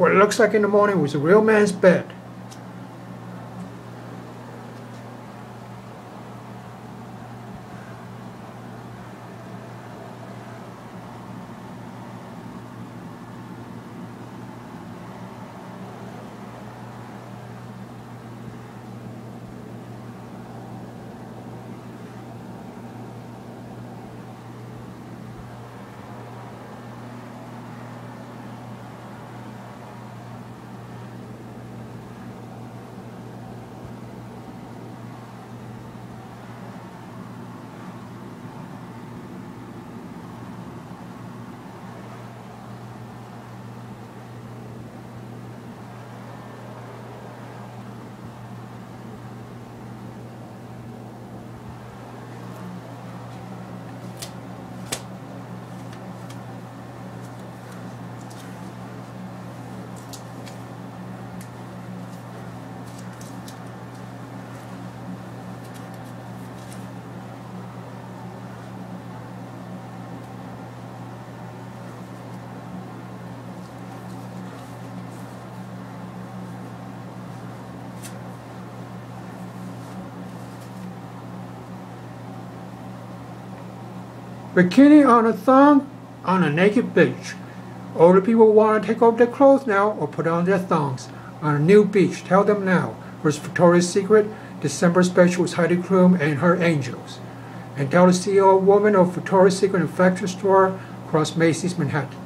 what it looks like in the morning was a real man's bed. Bikini on a thong on a naked beach. Older people want to take off their clothes now or put on their thongs on a new beach. Tell them now. Where's Victoria's Secret? December special is Heidi Klum and her angels. And tell the CEO woman of Victoria's Secret and Factory Store across Macy's Manhattan.